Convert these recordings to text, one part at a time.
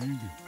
嗯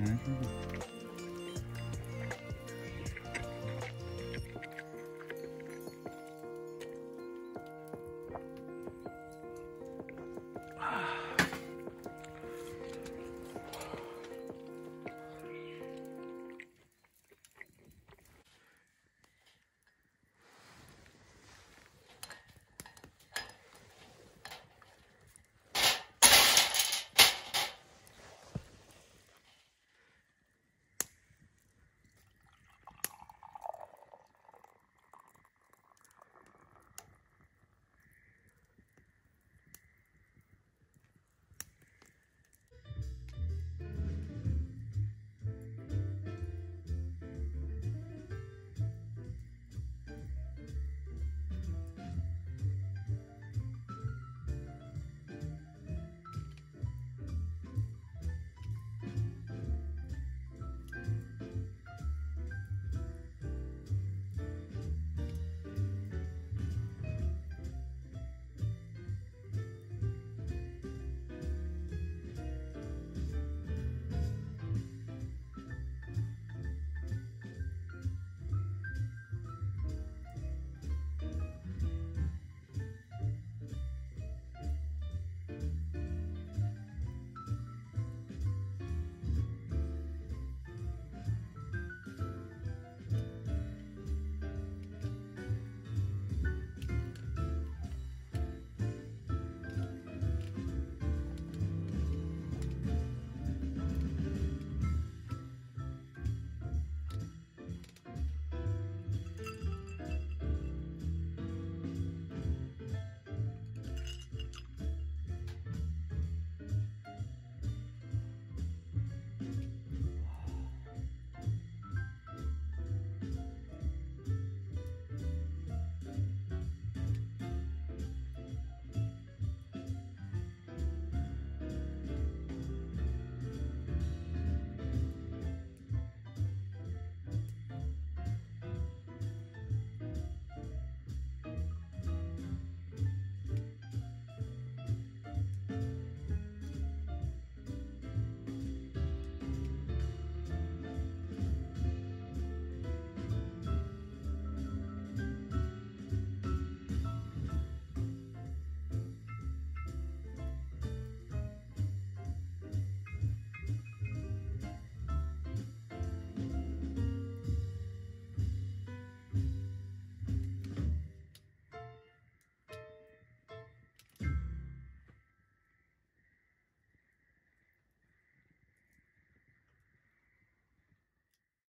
嗯